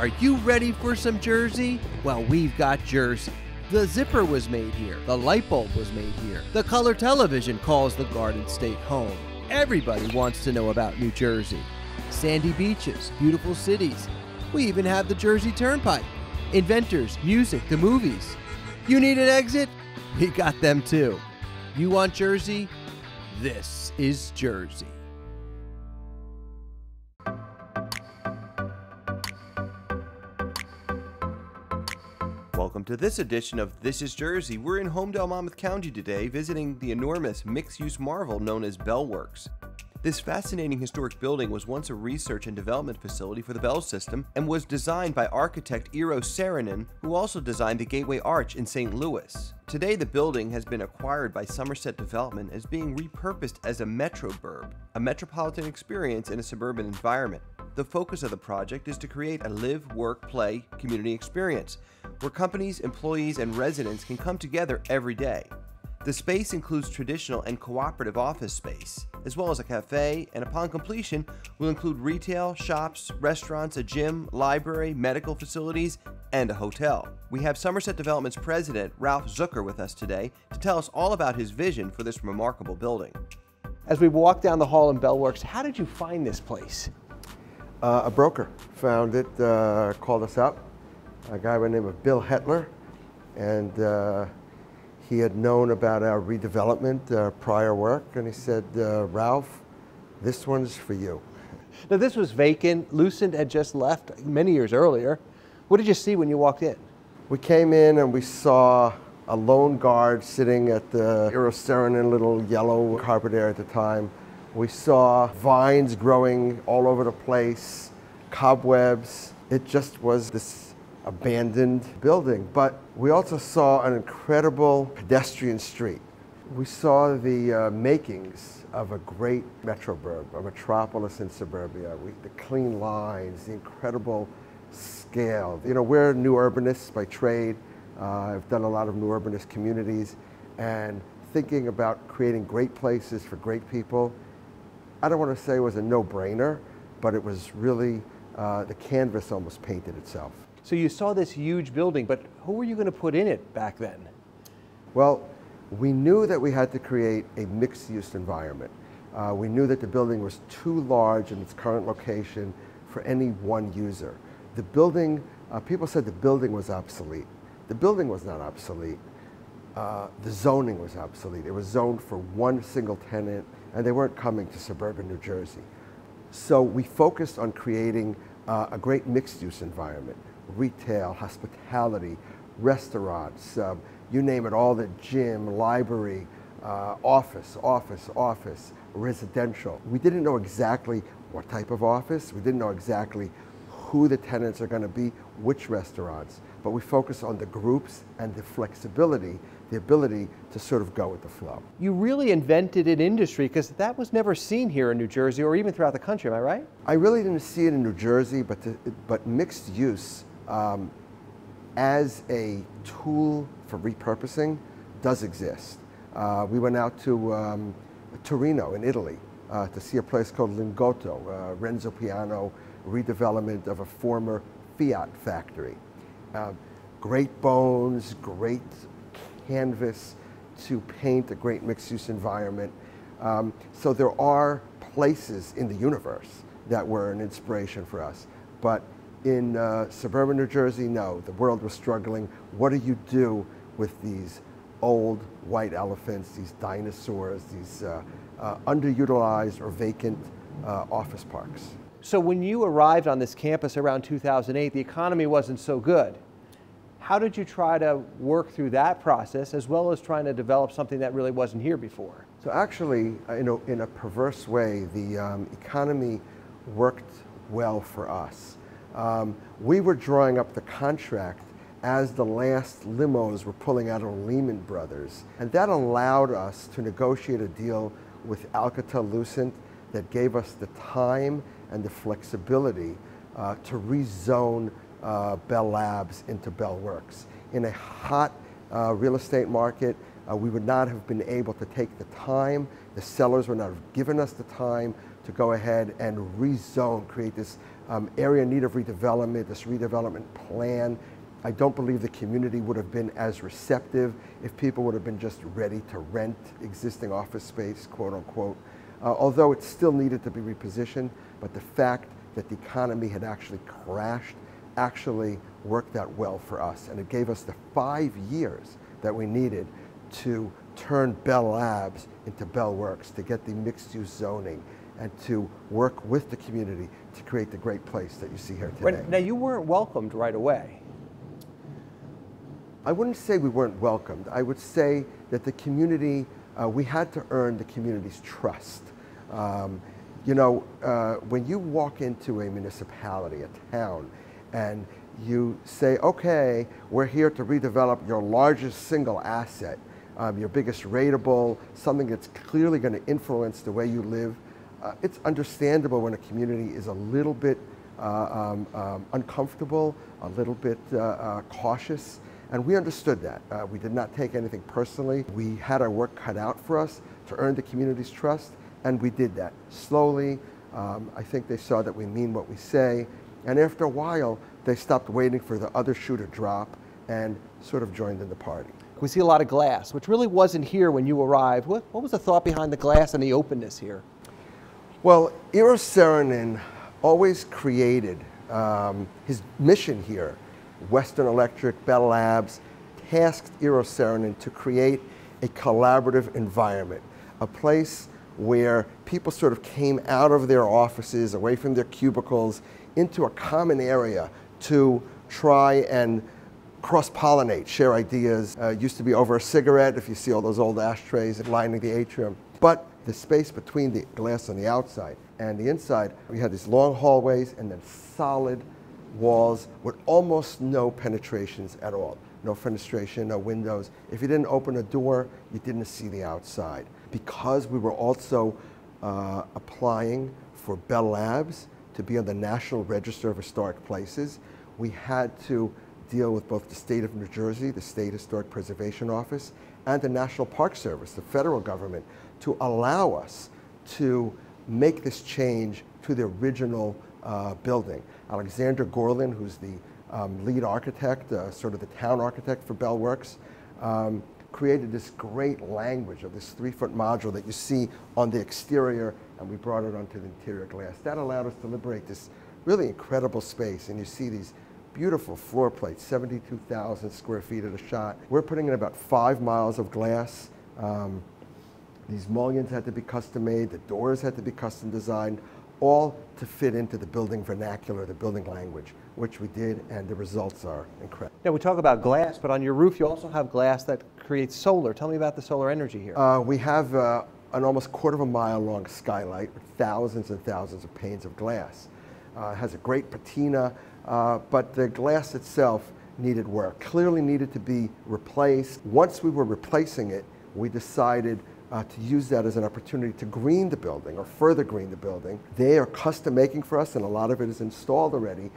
Are you ready for some Jersey? Well, we've got Jersey. The zipper was made here. The light bulb was made here. The color television calls the Garden State home. Everybody wants to know about New Jersey. Sandy beaches, beautiful cities. We even have the Jersey Turnpike. Inventors, music, the movies. You need an exit? We got them too. You want Jersey? This is Jersey. Welcome to this edition of This is Jersey. We're in Holmdel, Monmouth County today, visiting the enormous mixed use marvel known as Bellworks. This fascinating historic building was once a research and development facility for the Bell System and was designed by architect Eero Saarinen, who also designed the Gateway Arch in St. Louis. Today, the building has been acquired by Somerset Development as being repurposed as a metroburb, a metropolitan experience in a suburban environment. The focus of the project is to create a live, work, play community experience where companies, employees, and residents can come together every day. The space includes traditional and cooperative office space, as well as a cafe, and upon completion, will include retail, shops, restaurants, a gym, library, medical facilities, and a hotel. We have Somerset Development's president, Ralph Zucker, with us today to tell us all about his vision for this remarkable building. As we walk down the hall in Bellworks, how did you find this place? Uh, a broker found it, uh, called us up, a guy by the name of Bill Hetler, and uh, he had known about our redevelopment uh, prior work, and he said, uh, Ralph, this one's for you. Now, this was vacant. Lucent had just left many years earlier. What did you see when you walked in? We came in and we saw a lone guard sitting at the Eero Saarinen little yellow carpet there at the time. We saw vines growing all over the place, cobwebs. It just was this abandoned building. But we also saw an incredible pedestrian street. We saw the uh, makings of a great metroburb, a metropolis in suburbia. We, the clean lines, the incredible scale. You know, we're new urbanists by trade. Uh, I've done a lot of new urbanist communities and thinking about creating great places for great people I don't want to say it was a no-brainer, but it was really, uh, the canvas almost painted itself. So you saw this huge building, but who were you going to put in it back then? Well, we knew that we had to create a mixed-use environment. Uh, we knew that the building was too large in its current location for any one user. The building, uh, people said the building was obsolete. The building was not obsolete. Uh, the zoning was obsolete. It was zoned for one single tenant and they weren't coming to suburban New Jersey. So we focused on creating uh, a great mixed use environment retail, hospitality, restaurants, um, you name it, all the gym, library, uh, office, office, office, residential. We didn't know exactly what type of office, we didn't know exactly who the tenants are going to be, which restaurants, but we focus on the groups and the flexibility the ability to sort of go with the flow. You really invented an industry because that was never seen here in New Jersey or even throughout the country, am I right? I really didn't see it in New Jersey, but, but mixed use um, as a tool for repurposing does exist. Uh, we went out to um, Torino in Italy uh, to see a place called Lingotto, uh, Renzo Piano redevelopment of a former Fiat factory. Uh, great bones, great canvas to paint a great mixed-use environment. Um, so there are places in the universe that were an inspiration for us. But in uh, suburban New Jersey, no, the world was struggling. What do you do with these old white elephants, these dinosaurs, these uh, uh, underutilized or vacant uh, office parks? So when you arrived on this campus around 2008, the economy wasn't so good. How did you try to work through that process as well as trying to develop something that really wasn't here before? So actually, uh, in a perverse way, the um, economy worked well for us. Um, we were drawing up the contract as the last limos were pulling out of Lehman Brothers. And that allowed us to negotiate a deal with Alcatel Lucent that gave us the time and the flexibility uh, to rezone uh, Bell Labs into Bell Works in a hot uh, real estate market. Uh, we would not have been able to take the time, the sellers would not have given us the time to go ahead and rezone, create this um, area in need of redevelopment, this redevelopment plan. I don't believe the community would have been as receptive if people would have been just ready to rent existing office space, quote unquote. Uh, although it still needed to be repositioned, but the fact that the economy had actually crashed actually worked out well for us. And it gave us the five years that we needed to turn Bell Labs into Bell Works, to get the mixed use zoning, and to work with the community to create the great place that you see here today. Now, you weren't welcomed right away. I wouldn't say we weren't welcomed. I would say that the community, uh, we had to earn the community's trust. Um, you know, uh, when you walk into a municipality, a town, and you say, okay, we're here to redevelop your largest single asset, um, your biggest rateable, something that's clearly going to influence the way you live. Uh, it's understandable when a community is a little bit uh, um, um, uncomfortable, a little bit uh, uh, cautious, and we understood that. Uh, we did not take anything personally. We had our work cut out for us to earn the community's trust, and we did that slowly. Um, I think they saw that we mean what we say, and after a while, they stopped waiting for the other shoe to drop and sort of joined in the party. We see a lot of glass, which really wasn't here when you arrived. What, what was the thought behind the glass and the openness here? Well, Eero Saarinen always created um, his mission here. Western Electric, Bell Labs, tasked Eero Saarinen to create a collaborative environment, a place where people sort of came out of their offices, away from their cubicles, into a common area to try and cross-pollinate, share ideas. Uh, used to be over a cigarette, if you see all those old ashtrays lining the atrium. But the space between the glass on the outside and the inside, we had these long hallways and then solid walls with almost no penetrations at all. No fenestration, no windows. If you didn't open a door, you didn't see the outside. Because we were also uh, applying for Bell Labs to be on the National Register of Historic Places, we had to deal with both the state of New Jersey, the State Historic Preservation Office, and the National Park Service, the federal government, to allow us to make this change to the original uh, building. Alexander Gorlin, who's the um, lead architect, uh, sort of the town architect for Bell Works, um, created this great language of this three-foot module that you see on the exterior, and we brought it onto the interior glass. That allowed us to liberate this really incredible space, and you see these beautiful floor plates, 72,000 square feet at a shot. We're putting in about five miles of glass. Um, these mullions had to be custom made, the doors had to be custom designed, all to fit into the building vernacular, the building language, which we did, and the results are incredible. Now, we talk about glass, but on your roof you also have glass that creates solar. Tell me about the solar energy here. Uh, we have uh, an almost quarter of a mile long skylight with thousands and thousands of panes of glass. Uh, has a great patina, uh, but the glass itself needed work, clearly needed to be replaced. Once we were replacing it, we decided uh, to use that as an opportunity to green the building or further green the building. They are custom making for us, and a lot of it is installed already.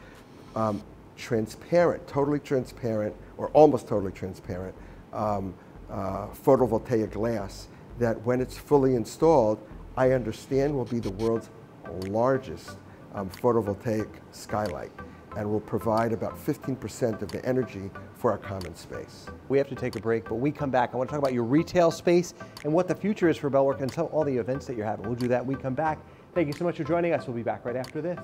Um, transparent, totally transparent, or almost totally transparent um, uh, photovoltaic glass that when it's fully installed, I understand will be the world's largest um, photovoltaic skylight and will provide about 15% of the energy for our common space. We have to take a break, but we come back. I want to talk about your retail space and what the future is for Bellwork and so all the events that you're having. We'll do that when we come back. Thank you so much for joining us. We'll be back right after this.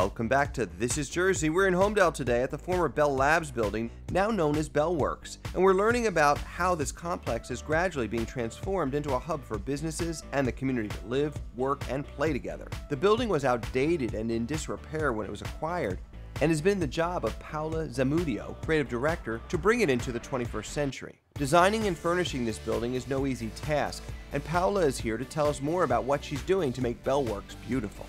Welcome back to This is Jersey. We're in Holmdel today at the former Bell Labs building, now known as Bell Works, and we're learning about how this complex is gradually being transformed into a hub for businesses and the community to live, work, and play together. The building was outdated and in disrepair when it was acquired, and has been the job of Paola Zamudio, creative director, to bring it into the 21st century. Designing and furnishing this building is no easy task, and Paola is here to tell us more about what she's doing to make Bell Works beautiful.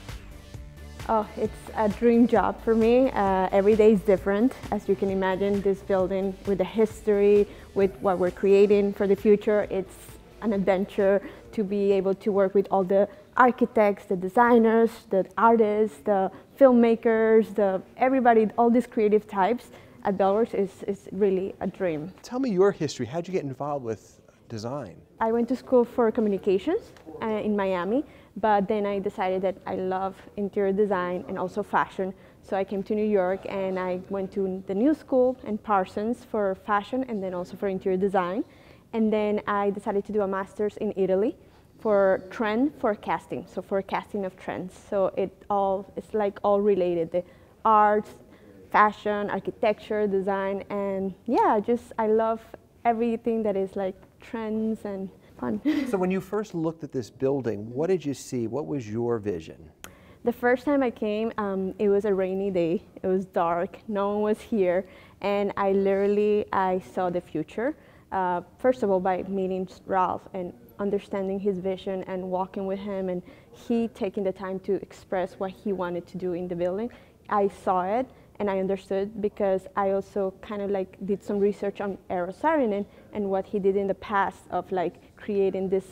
Oh, it's a dream job for me. Uh, every day is different. As you can imagine, this building with the history, with what we're creating for the future, it's an adventure to be able to work with all the architects, the designers, the artists, the filmmakers, the everybody, all these creative types at Bellworks is, is really a dream. Tell me your history. How'd you get involved with design? I went to school for communications uh, in Miami, but then I decided that I love interior design and also fashion. So I came to New York and I went to the new school and Parsons for fashion and then also for interior design. And then I decided to do a master's in Italy for trend forecasting, so forecasting of trends. So it all, it's like all related, the arts, fashion, architecture, design, and yeah, just I love everything that is like trends and fun. so when you first looked at this building, what did you see? What was your vision? The first time I came, um, it was a rainy day. It was dark. No one was here, and I literally I saw the future. Uh, first of all, by meeting Ralph and understanding his vision and walking with him, and he taking the time to express what he wanted to do in the building. I saw it and I understood because I also kind of like did some research on Eero Saarinen and what he did in the past of like creating this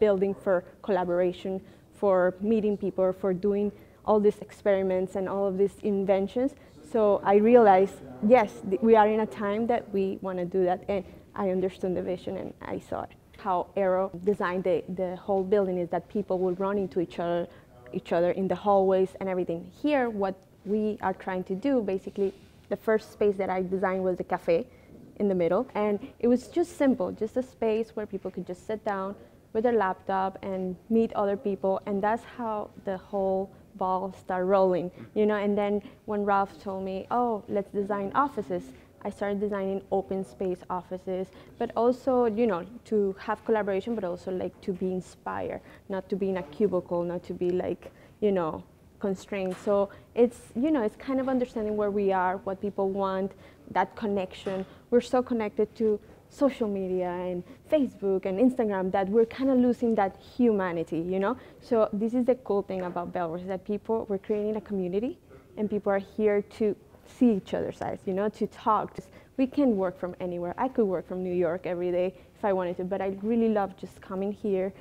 building for collaboration for meeting people, for doing all these experiments and all of these inventions. So I realized, yes, we are in a time that we want to do that. And I understood the vision and I saw it. How Eero designed the, the whole building is that people will run into each other, each other in the hallways and everything. Here, what we are trying to do, basically, the first space that I designed was the cafe in the middle. And it was just simple, just a space where people could just sit down, with their laptop and meet other people and that's how the whole ball started rolling you know and then when ralph told me oh let's design offices i started designing open space offices but also you know to have collaboration but also like to be inspired not to be in a cubicle not to be like you know constrained so it's you know it's kind of understanding where we are what people want that connection we're so connected to social media and Facebook and Instagram that we're kind of losing that humanity, you know? So this is the cool thing about Bellworks, that people, we're creating a community and people are here to see each other's eyes, you know, to talk. We can work from anywhere. I could work from New York every day if I wanted to, but I really love just coming here,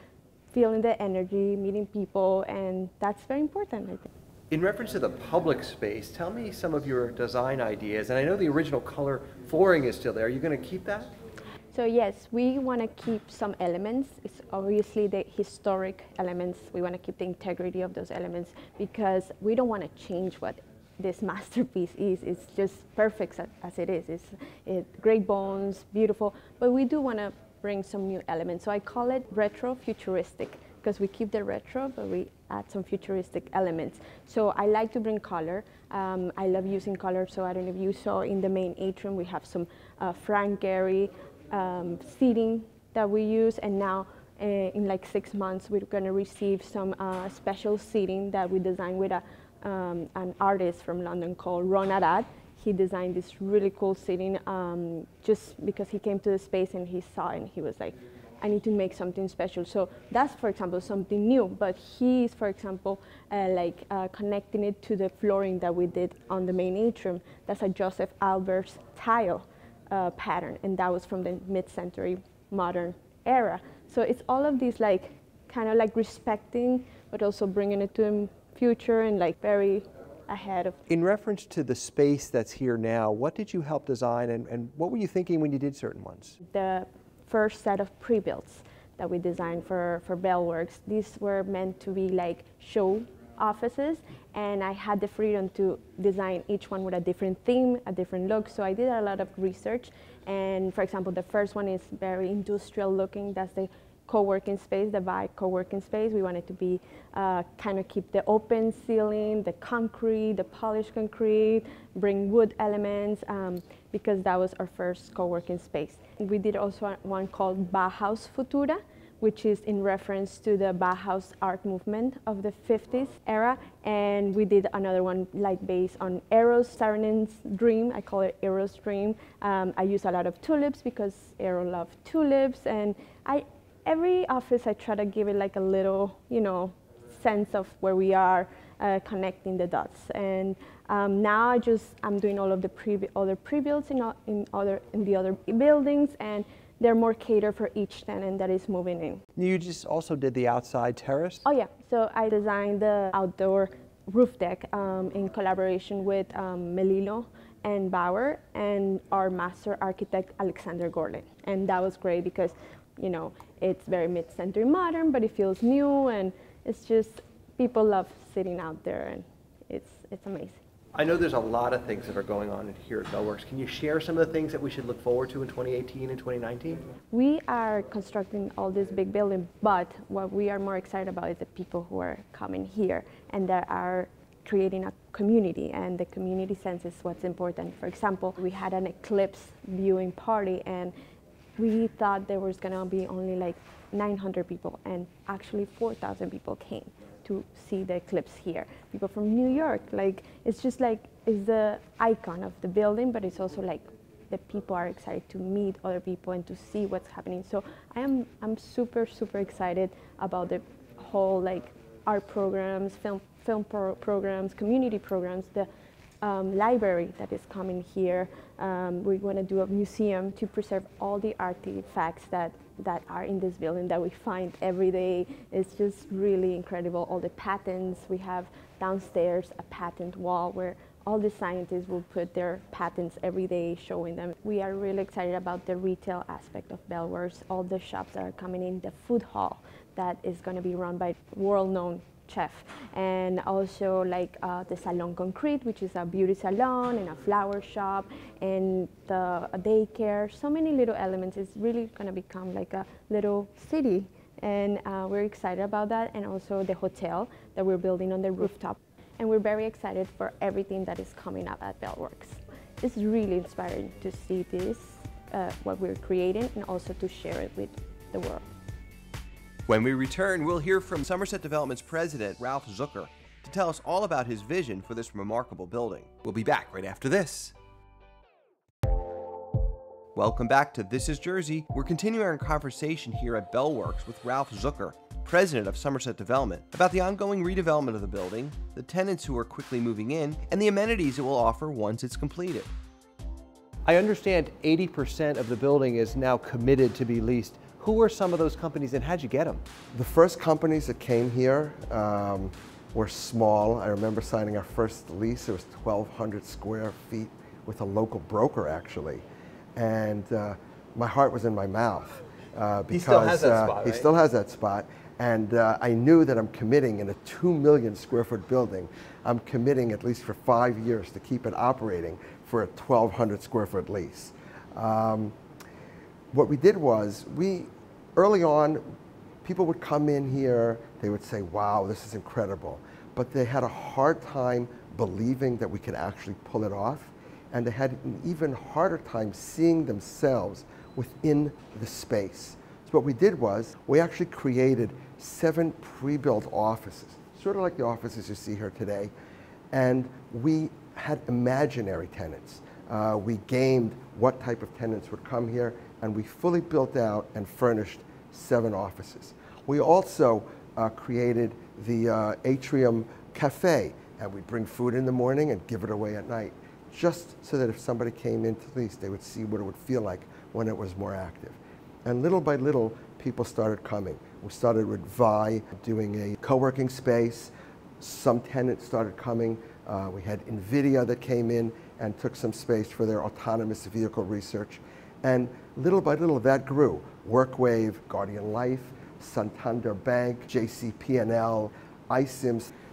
feeling the energy, meeting people, and that's very important, I think. In reference to the public space, tell me some of your design ideas. And I know the original color flooring is still there. Are you going to keep that? So yes, we want to keep some elements. It's obviously the historic elements. We want to keep the integrity of those elements because we don't want to change what this masterpiece is. It's just perfect as it is. It's it, great bones, beautiful, but we do want to bring some new elements. So I call it retro futuristic because we keep the retro, but we add some futuristic elements. So I like to bring color. Um, I love using color. So I don't know if you saw in the main atrium, we have some uh, Frank Gehry um, seating that we use and now uh, in like six months we're going to receive some uh, special seating that we designed with a, um, an artist from London called Ron Arad. He designed this really cool seating um, just because he came to the space and he saw and he was like, I need to make something special. So that's, for example, something new. But he is, for example, uh, like uh, connecting it to the flooring that we did on the main atrium. That's a Josef Albers tile uh, pattern, and that was from the mid-century modern era. So it's all of these like kind of like respecting, but also bringing it to the future and like very ahead of. In reference to the space that's here now, what did you help design and, and what were you thinking when you did certain ones? The first set of pre-builds that we designed for, for Bellworks, these were meant to be like show offices and I had the freedom to design each one with a different theme, a different look. So I did a lot of research. And for example, the first one is very industrial looking. That's the co-working space, the Vibe co-working space. We wanted to be uh, kind of keep the open ceiling, the concrete, the polished concrete, bring wood elements um, because that was our first co-working space. We did also one called Bauhaus Futura, which is in reference to the Bauhaus art movement of the 50s era. And we did another one like based on Eero Saarinen's dream. I call it Eero's dream. Um, I use a lot of tulips because Eero loved tulips. And I, every office I try to give it like a little, you know, sense of where we are uh, connecting the dots. And um, now I just, I'm doing all of the pre other pre-builds in, in, other, in the other buildings. and they're more catered for each tenant that is moving in. You just also did the outside terrace? Oh yeah, so I designed the outdoor roof deck um, in collaboration with um, Melillo and Bauer and our master architect Alexander Gorlin. And that was great because, you know, it's very mid-century modern, but it feels new and it's just, people love sitting out there and it's, it's amazing. I know there's a lot of things that are going on here at Bellworks. Can you share some of the things that we should look forward to in 2018 and 2019? We are constructing all this big building, but what we are more excited about is the people who are coming here and that are creating a community and the community sense is what's important. For example, we had an eclipse viewing party and we thought there was gonna be only like 900 people and actually 4,000 people came to see the eclipse here. People from New York, like it's just like it's the icon of the building, but it's also like the people are excited to meet other people and to see what's happening. So I am I'm super super excited about the whole like art programs, film film pro programs, community programs, the um, library that is coming here. Um, we want to do a museum to preserve all the artifacts that that are in this building that we find every day. It's just really incredible. All the patents we have downstairs, a patent wall where all the scientists will put their patents every day showing them. We are really excited about the retail aspect of Bellworks, all the shops that are coming in, the food hall that is going to be run by world-known chef. And also like uh, the salon concrete which is a beauty salon and a flower shop and the daycare. So many little elements. It's really going to become like a little city. And uh, we're excited about that and also the hotel that we're building on the rooftop. And we're very excited for everything that is coming up at Bellworks. It's really inspiring to see this, uh, what we're creating and also to share it with the world. When we return, we'll hear from Somerset Development's president, Ralph Zucker, to tell us all about his vision for this remarkable building. We'll be back right after this. Welcome back to This is Jersey. We're continuing our conversation here at Bellworks with Ralph Zucker, president of Somerset Development, about the ongoing redevelopment of the building, the tenants who are quickly moving in, and the amenities it will offer once it's completed. I understand 80% of the building is now committed to be leased. Who were some of those companies and how'd you get them? The first companies that came here um, were small. I remember signing our first lease. It was 1,200 square feet with a local broker, actually. And uh, my heart was in my mouth. Uh, because, he still has that uh, spot, He still has that spot. And uh, I knew that I'm committing in a 2 million square foot building. I'm committing at least for five years to keep it operating for a 1,200 square foot lease. Um, what we did was we early on people would come in here they would say wow this is incredible. But they had a hard time believing that we could actually pull it off and they had an even harder time seeing themselves within the space. So what we did was we actually created seven pre-built offices sort of like the offices you see here today and we had imaginary tenants uh, we gamed what type of tenants would come here and we fully built out and furnished seven offices. We also uh, created the uh, Atrium Cafe, and we bring food in the morning and give it away at night, just so that if somebody came into least, they would see what it would feel like when it was more active. And little by little, people started coming. We started with Vi doing a co-working space. Some tenants started coming. Uh, we had NVIDIA that came in and took some space for their autonomous vehicle research. And little by little, that grew. WorkWave, Guardian Life, Santander Bank, JCP&L,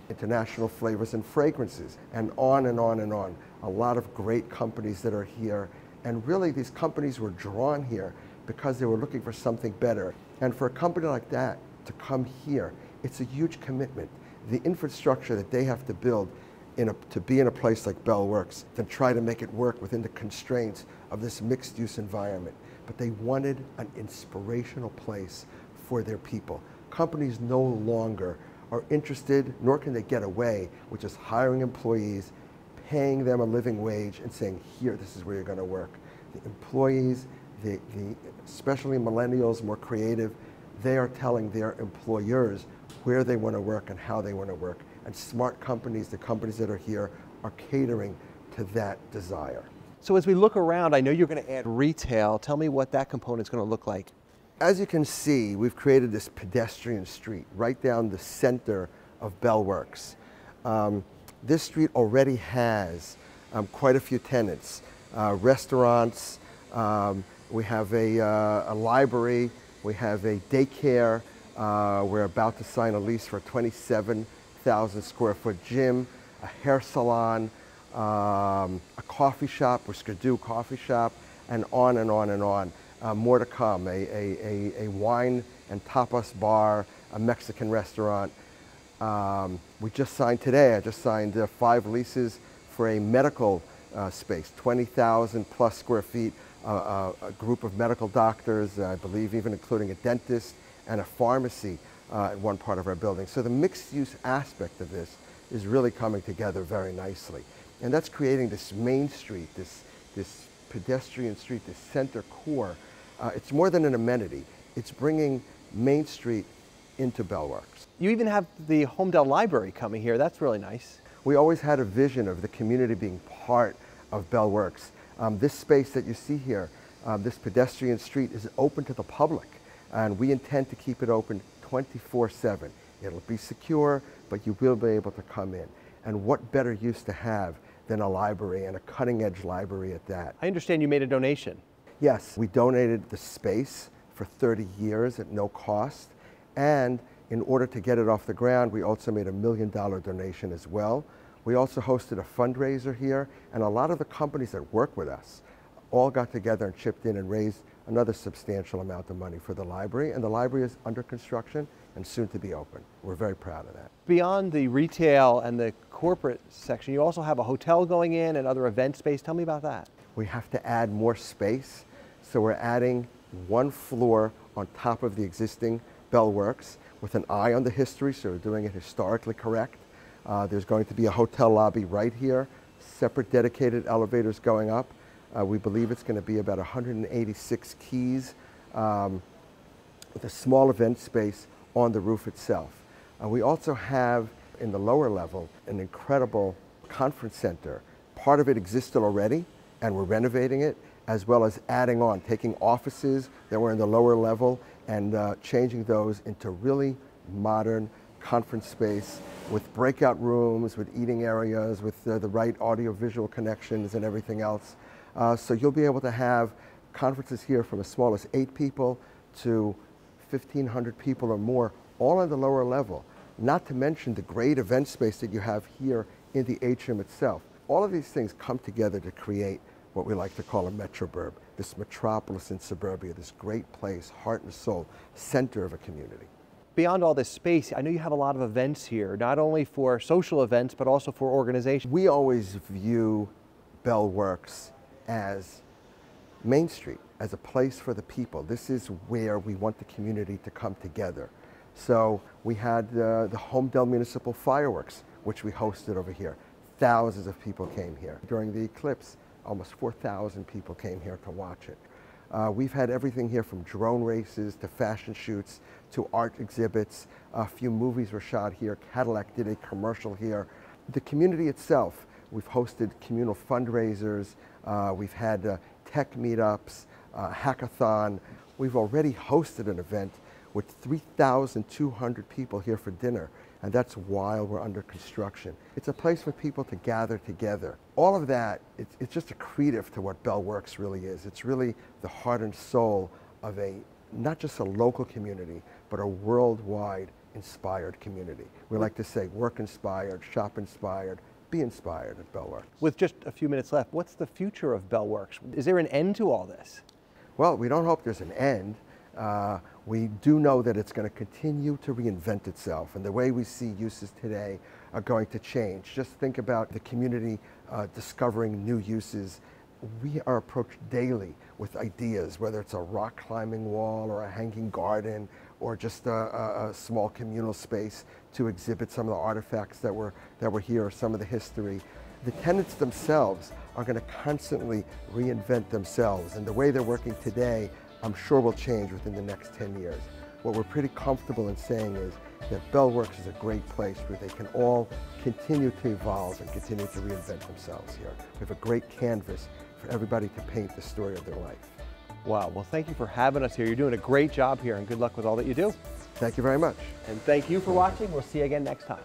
International Flavors and Fragrances, and on and on and on. A lot of great companies that are here. And really, these companies were drawn here because they were looking for something better. And for a company like that to come here, it's a huge commitment. The infrastructure that they have to build a, to be in a place like Bell Works to try to make it work within the constraints of this mixed use environment. But they wanted an inspirational place for their people. Companies no longer are interested, nor can they get away with just hiring employees, paying them a living wage, and saying, here, this is where you're going to work. The employees, the, the, especially millennials, more creative, they are telling their employers where they want to work and how they want to work and smart companies, the companies that are here, are catering to that desire. So as we look around, I know you're going to add retail. Tell me what that component is going to look like. As you can see, we've created this pedestrian street right down the center of Bellworks. Um, this street already has um, quite a few tenants, uh, restaurants, um, we have a, uh, a, library, we have a daycare, uh, we're about to sign a lease for 27 thousand square foot gym, a hair salon, um, a coffee shop, or Skidoo coffee shop, and on and on and on. Uh, more to come, a, a, a, a, wine and tapas bar, a Mexican restaurant. Um, we just signed today, I just signed uh, five leases for a medical uh, space, 20,000 plus square feet, uh, uh, a group of medical doctors, I believe even including a dentist and a pharmacy uh, in one part of our building. So the mixed use aspect of this is really coming together very nicely. And that's creating this main street, this, this pedestrian street, this center core. Uh, it's more than an amenity. It's bringing Main Street into Bellworks. You even have the Holmdel Library coming here. That's really nice. We always had a vision of the community being part of Bellworks. Um, this space that you see here, um, this pedestrian street, is open to the public, and we intend to keep it open 24-7. It'll be secure, but you will be able to come in. And what better use to have than a library and a cutting edge library at that. I understand you made a donation. Yes, we donated the space for 30 years at no cost. And in order to get it off the ground, we also made a million dollar donation as well. We also hosted a fundraiser here, and a lot of the companies that work with us all got together and chipped in and raised another substantial amount of money for the library. And the library is under construction and soon to be open. We're very proud of that. Beyond the retail and the corporate section, you also have a hotel going in and other event space. Tell me about that. We have to add more space. So we're adding one floor on top of the existing Bellworks with an eye on the history, so we're doing it historically correct. Uh, there's going to be a hotel lobby right here, separate dedicated elevators going up. Uh, we believe it's going to be about 186 keys um, with a small event space on the roof itself. Uh, we also have in the lower level an incredible conference center. Part of it existed already and we're renovating it as well as adding on, taking offices that were in the lower level and uh, changing those into really modern conference space with breakout rooms, with eating areas, with the right audio-visual connections and everything else. Uh, so you'll be able to have conferences here from as small as eight people to 1,500 people or more, all on the lower level, not to mention the great event space that you have here in the atrium itself. All of these things come together to create what we like to call a metroburb, this metropolis in suburbia, this great place, heart and soul, center of a community. Beyond all this space, I know you have a lot of events here, not only for social events, but also for organizations. We always view Bellworks as Main Street as a place for the people. This is where we want the community to come together. So we had uh, the Holmdel Municipal Fireworks, which we hosted over here. Thousands of people came here. During the eclipse, almost 4,000 people came here to watch it. Uh, we've had everything here from drone races to fashion shoots to art exhibits. A few movies were shot here. Cadillac did a commercial here. The community itself, we've hosted communal fundraisers. Uh, we've had uh, tech meetups uh, hackathon. We've already hosted an event with 3,200 people here for dinner, and that's while we're under construction. It's a place for people to gather together. All of that, it's, it's just accretive to what Bellworks really is. It's really the heart and soul of a, not just a local community, but a worldwide inspired community. We like to say work inspired, shop inspired, be inspired at Bellworks. With just a few minutes left, what's the future of Bellworks? Is there an end to all this? Well, we don't hope there's an end. Uh, we do know that it's going to continue to reinvent itself, and the way we see uses today are going to change. Just think about the community uh, discovering new uses. We are approached daily with ideas, whether it's a rock climbing wall or a hanging garden or just a, a, a small communal space to exhibit some of the artifacts that were, that were here, some of the history. The tenants themselves are going to constantly reinvent themselves, and the way they're working today, I'm sure will change within the next 10 years. What we're pretty comfortable in saying is that Bellworks is a great place where they can all continue to evolve and continue to reinvent themselves here. We have a great canvas for everybody to paint the story of their life. Wow, well thank you for having us here. You're doing a great job here and good luck with all that you do. Thank you very much. And thank you for watching. We'll see you again next time.